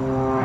Mm-hmm.